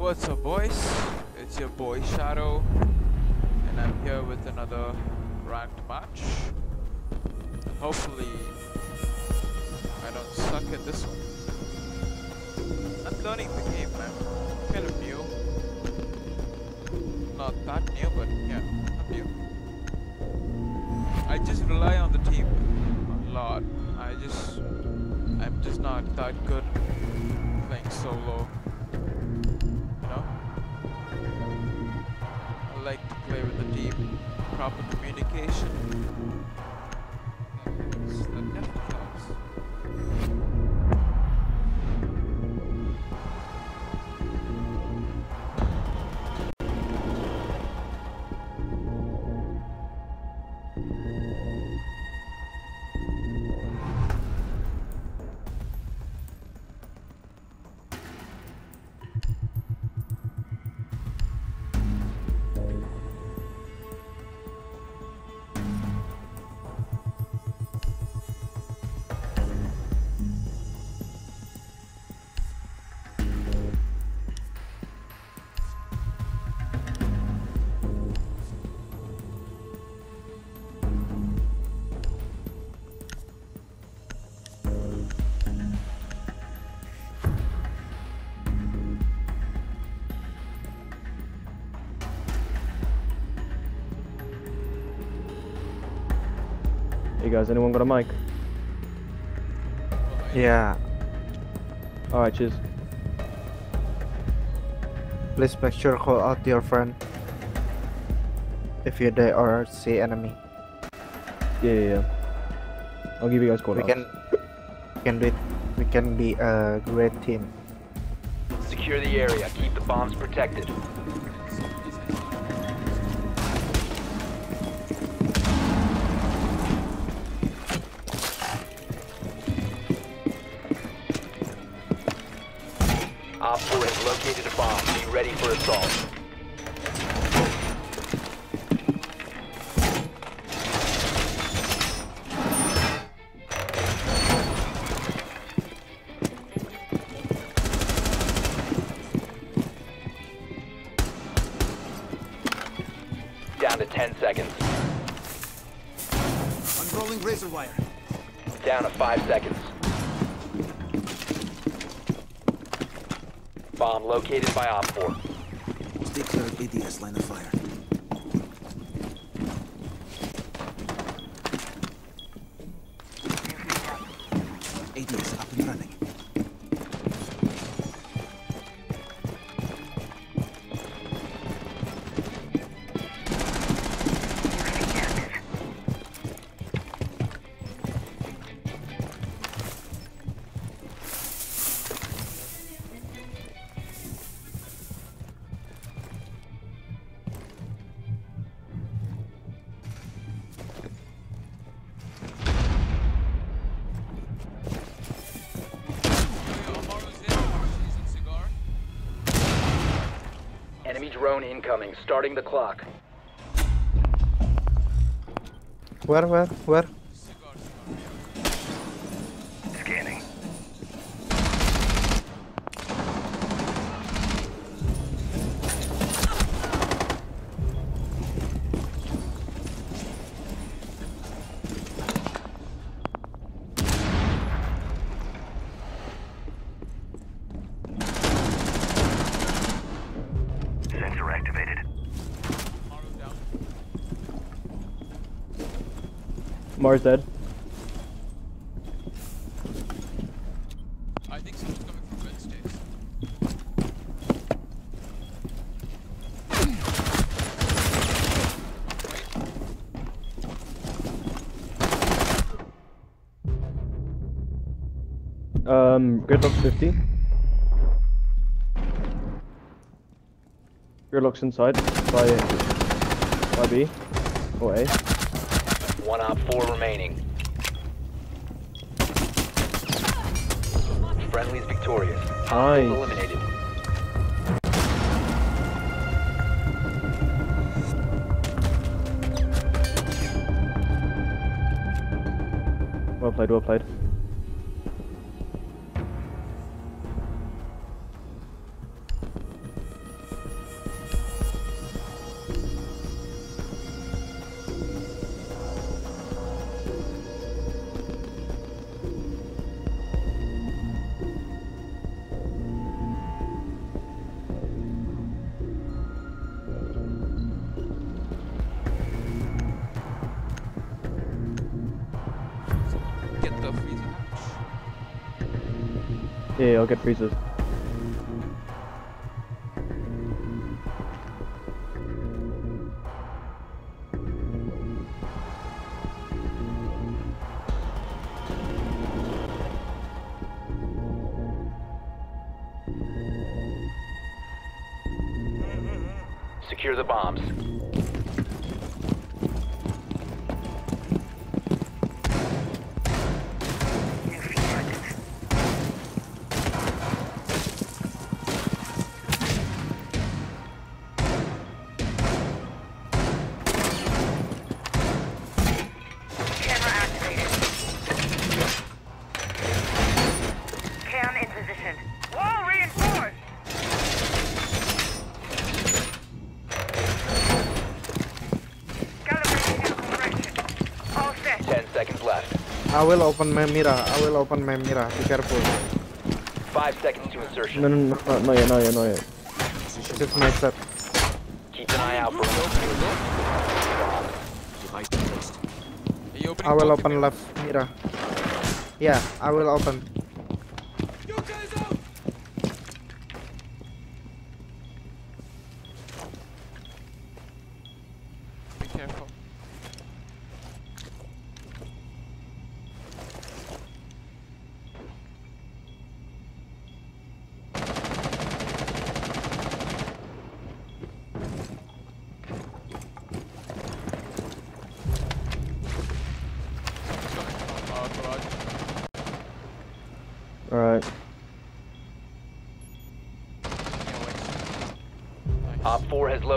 What's up boys? It's your boy Shadow and I'm here with another ranked match. Hopefully I don't suck at this one. I'm learning the game man. Kind of new. Not that new but yeah, I'm new. I just rely on the team a lot. I just I'm just not that good playing solo. Proper communication. Hey guys, anyone got a mic? Yeah, Alright, cheers. please make sure to call out your friend if you die or see enemy. Yeah, yeah, yeah. I'll give you guys a call We out. can we can do it. We can be a great team. Secure the area. Keep the bombs protected. Op 4 has located a bomb. Be ready for assault. Located by Op 4. Stay clear of ADS line of fire. Drone incoming. Starting the clock. Where where where? Mars dead. I think someone's coming from. Um, Gridlock's 50. Gridlock's inside by, by B or A. One op four remaining. Friendly's victorious. Nice. Eliminated. Well played, well played. Yeah, I'll get freezers. I will open my mirror. I will open my mirror. Be careful. Five seconds to insertion. No, no, no, no, not yet, not yet, not yet. This is my set. Keep an eye out for you opening I will open left mirror. Yeah, I will open.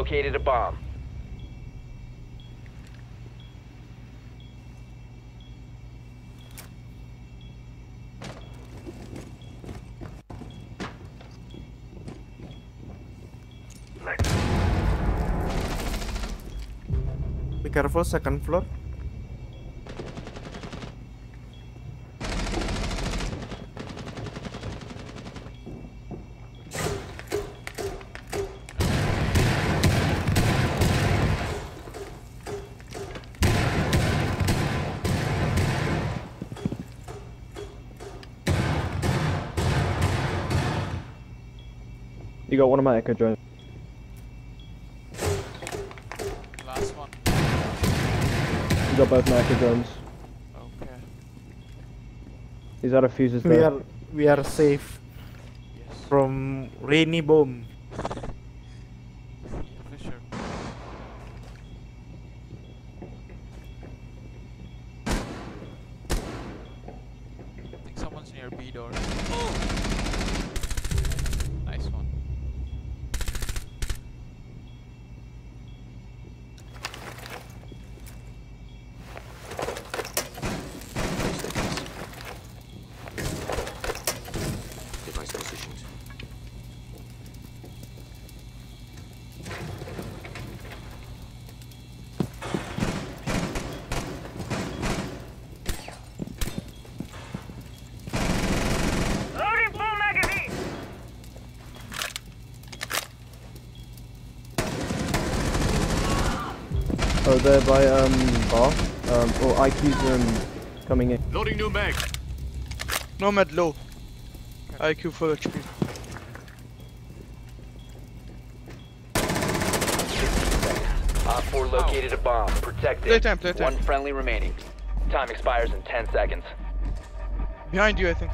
Located a bomb. Be careful, second floor. You got one of my echo drones. Last one. You got both my echo drones. Okay. These are the fuses We are we are safe Yes. from rainy bomb. For sure. I think someone's near B door. Nice one. Device positioned. Loading full magazine! Oh, they're by um bar. Um, or IQ's um coming in. Loading new mag. Nomad low. IQ full HP. Op 4 located a bomb. Protect it. Playtime, playtime. One friendly remaining. Time expires in 10 seconds. Behind you, I think.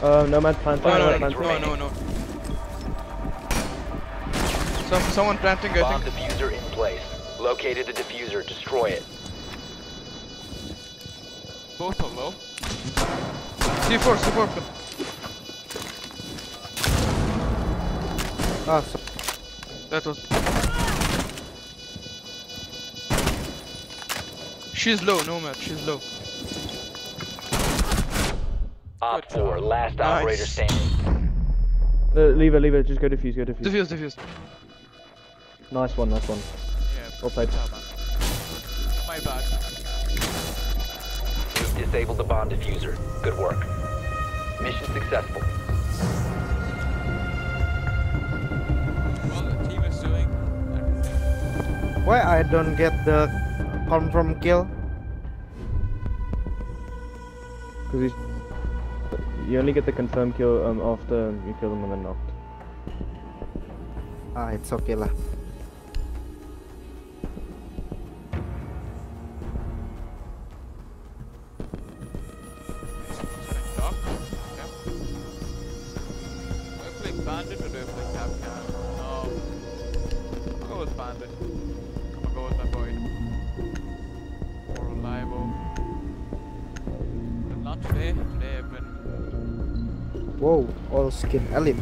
Uh, Nomad planting. No, no, Nomad no, planting. no, no, no. Some, someone planting, I think. Bomb think. diffuser in place. Located the diffuser. Destroy it. Both are low. C4, C4. Ah, so That was. She's low, no Nomad, she's low. Op 4, last Nice. operator standing. Uh, leave it, leave it. Just go defuse, go defuse. Diffuse, diffuse. Nice one, nice one. Yeah. Well played. good job, man. My bad. You've disabled the bomb diffuser. Good work. Mission successful. Well, the team is doing everything. why I don't get the confirm kill? Because he's. You only get the confirm kill um, after you kill them and then knocked. Ah, it's okay lah. Bandit or do I play? No. I'll go with bandit. I'm gonna go with my void. More reliable. But not today. Today I've been Whoa, all skin elite.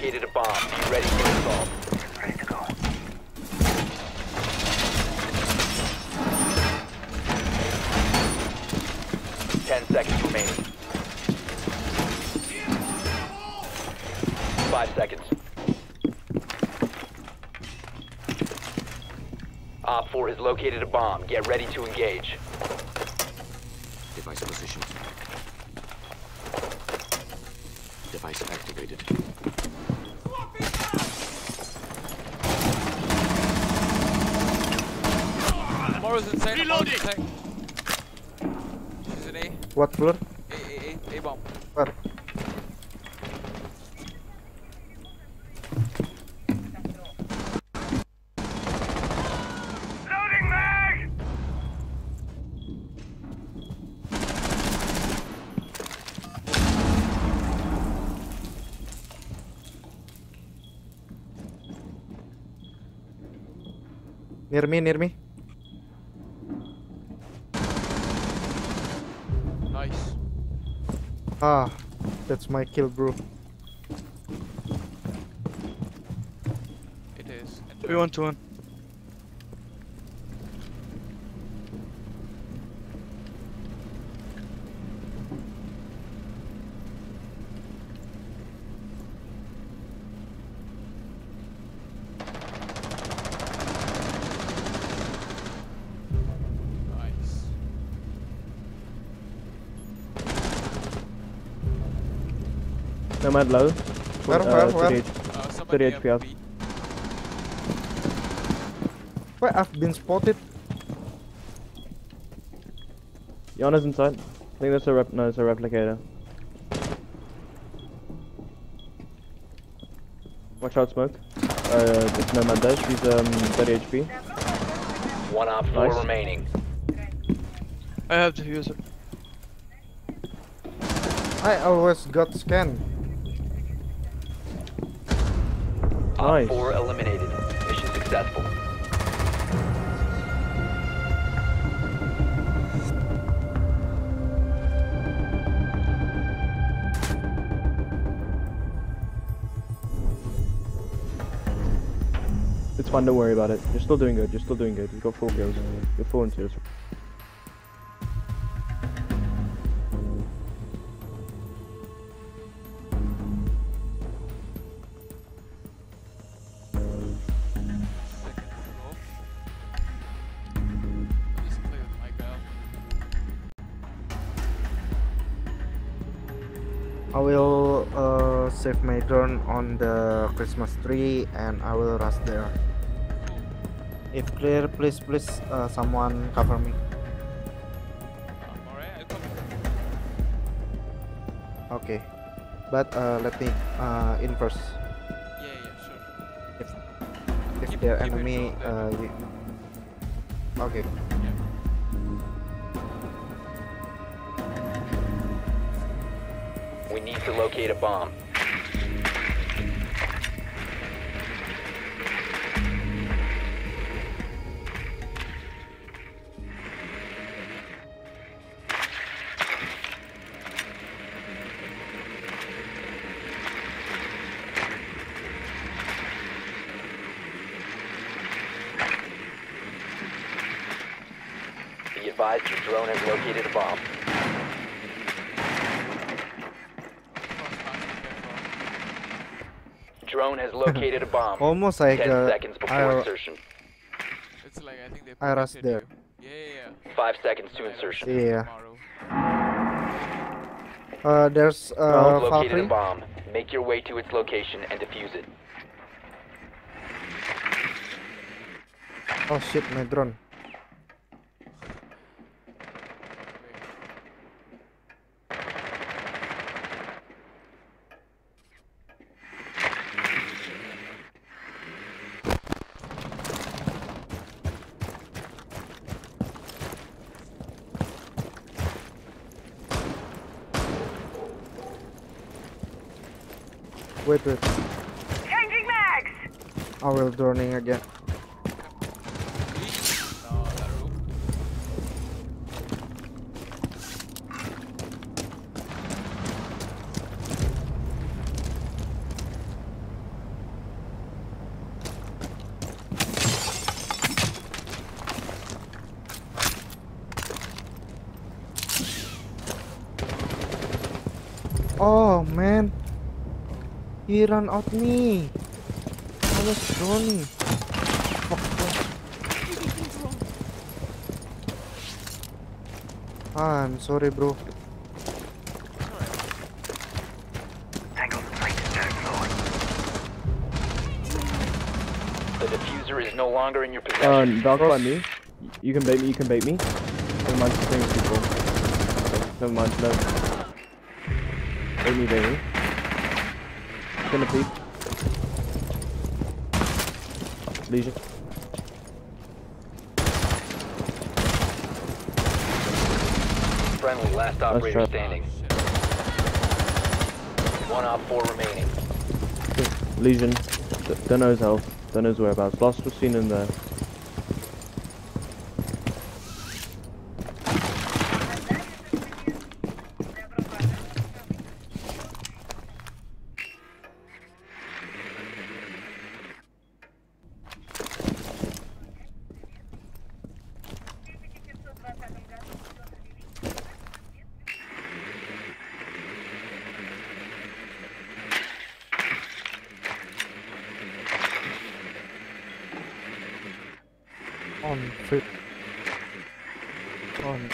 Located a bomb. Be ready for assault. Ready to go. Ten seconds remaining. Five seconds. Op 4 has located a bomb. Get ready to engage. A. What floor? A, A, A, A bomb. Where? Loading mag! Near me, near me. Ah, that's my kill, bro. It is. And We one to one. Nice. Nomad low. Where, uh, where, where? 38. 30 HP up. B. Where I've been spotted. Iana's inside. I think that's a rep. No, it's a replicator. Watch out, smoke. Uh, it's Nomad there. He's um 30 HP. One Op 4 Nice. remaining. I have to use it. I always got scanned. Op 4 eliminated. Mission successful. It's fine. Don't worry about it. You're still doing good. You're still doing good. You've got four kills. You're four and two. I will uh, save my drone on the Christmas tree and I will rush there. If clear, please, please, uh, someone cover me. Alright, I'll come. Okay. But uh, let me uh, in first. Yeah, yeah, sure. If keep it enemy, uh, you... okay. locate a bomb. Advised your drone has located a bomb. Drone has located a bomb. Almost like 10 uh, seconds before I, insertion. It's like I think they I rushed predicted there. you. Yeah, yeah, yeah. 5 seconds to insertion. Yeah. uh, there's Drone uh, located a bomb. Make your way to its location and defuse it. Oh shit, my drone. Wait, wait. Changing mags! I will droning again. No, that room. Oh man, he ran out me. I was droning. Fuck. Ah, I'm sorry, bro. Tango's plate is third floor. The diffuser is no longer in your Uh, possession. dark by me. You can bait me. You can bait me. Never mind. Things people. Never mind. No. Bait me, bait me. Gonna peek. Leisure. Friendly, last operator standing. One op four remaining. Lesion. D- don't know his health. Don't know his whereabouts. Last was seen in there. On fit. On.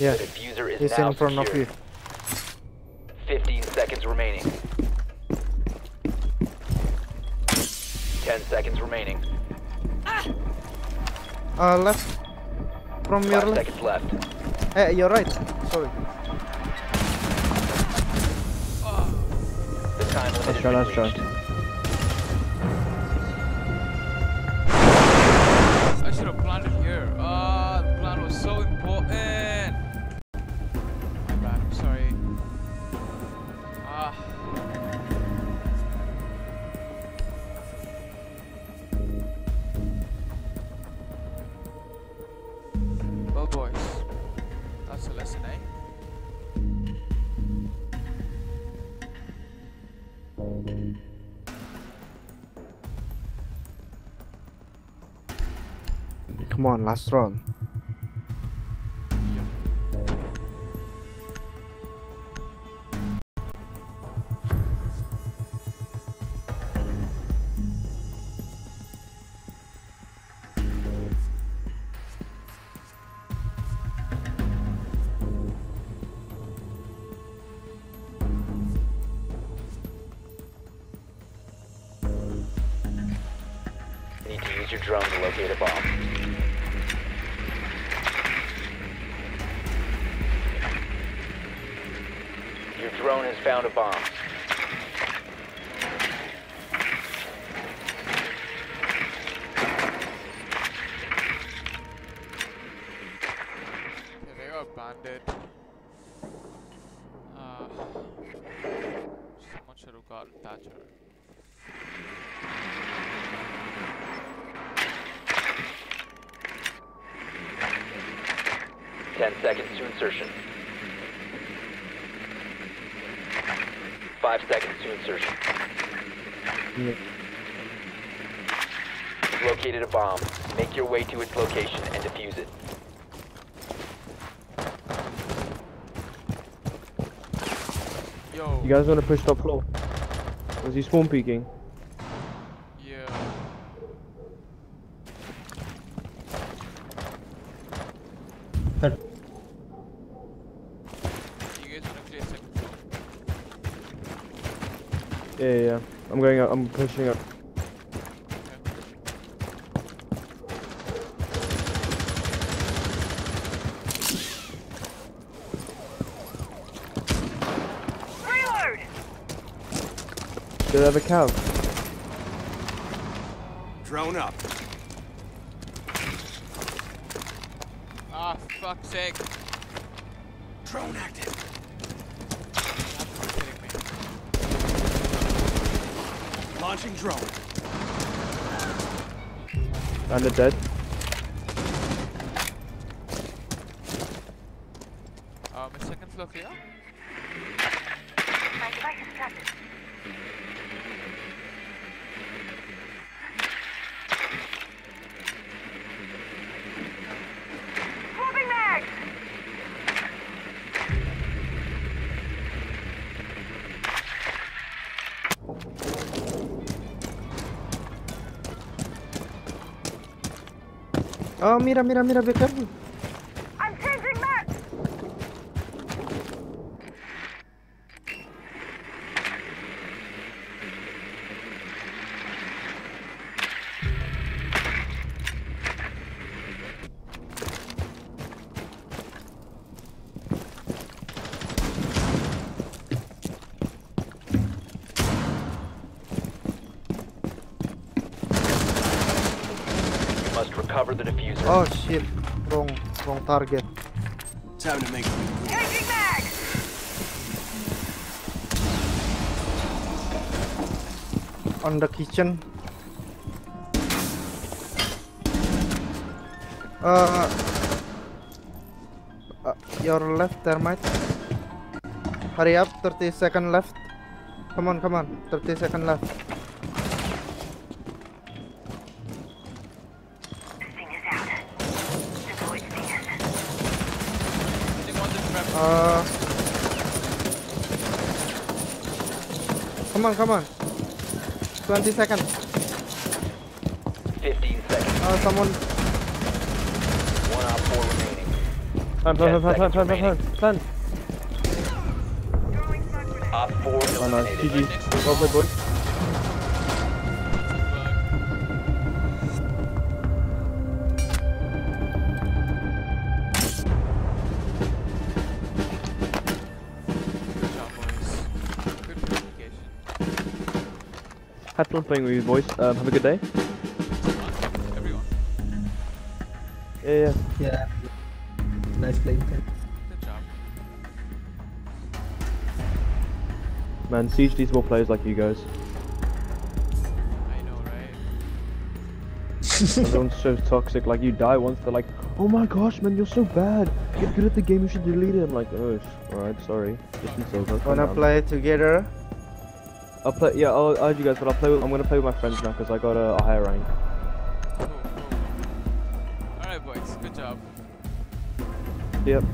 Yeah, The diffuser is he's now in front of you. 15 seconds remaining. 10 seconds remaining. Uh, left. From your 5 left. seconds left. Hey, you're right. Sorry. The time limit Let's has try, been let's try. reached. Come on, last round. Drone has found a bomb. Okay, they got banded. Uh, someone should have got Thatcher. 10 seconds to insertion. 5 seconds to insertion. Yeah. You've located a bomb. Make your way to its location and defuse it. Yo. You guys want to push top floor? Was he spawn peeking? Yeah. You guys wanna clear second floor? Yeah, yeah, yeah. I'm going up. I'm pushing up. Do they have a cow? Drone up. Ah, fuck's sake. Drone active. You have to be kidding me. Launching drone. And they're dead. Um, is second floor clear? मेरा मेरा मेरा baker भी Oh shit, wrong, wrong target. Time to make! On the kitchen. Uh, uh, your left, termite. Hurry up, 30 second left. Come on, come on, 30 second left. Uh, come on, come on. 20 seconds. 15 seconds. Uh, someone. One op 4 remaining. Plan, plan, plan, plan, plan, plan, plan, plan. Op 4 Oh, nice. eliminated. GG. Well played, boys. Had fun playing with you, boys. Um, have a good day. Everyone. Yeah, yeah. Yeah. Nice playing time. Good job. Man, Siege needs more players like you guys. I know, right? Everyone's so toxic. Like, you die once, they're like, oh my gosh, man, you're so bad. Get good at the game, you should delete it. I'm like, oh, sh- alright, sorry. Distance over. calm Wanna down." play together? I'll play, yeah, I'll I'll you guys, but I'll play with, I'm gonna play with my friends now because I got a, a higher rank. Cool, cool. Alright, boys. Good job. Yep.